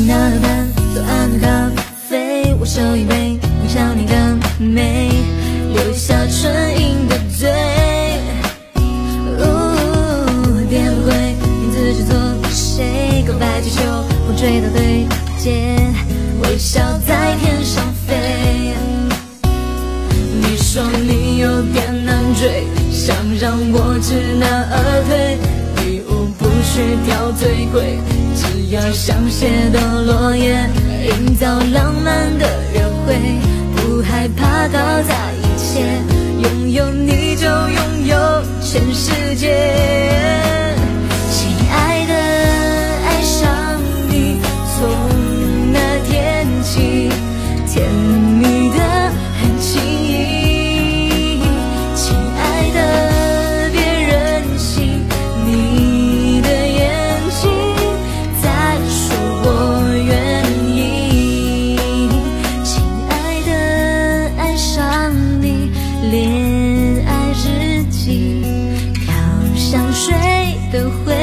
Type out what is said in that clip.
天到了班，左岸的咖啡，我手一杯，你笑你的美，留下唇印的嘴。呜，别不会，名字叫做谁？告白气球，风吹到对街，微笑在天上飞。你说你有点难追，想让我知难而退，礼物不需挑最贵，要香榭的落叶，营造浪漫的约会，不害怕搞砸一切，拥有你就拥有全世界。亲爱的，爱上你，从那天起，甜蜜灯会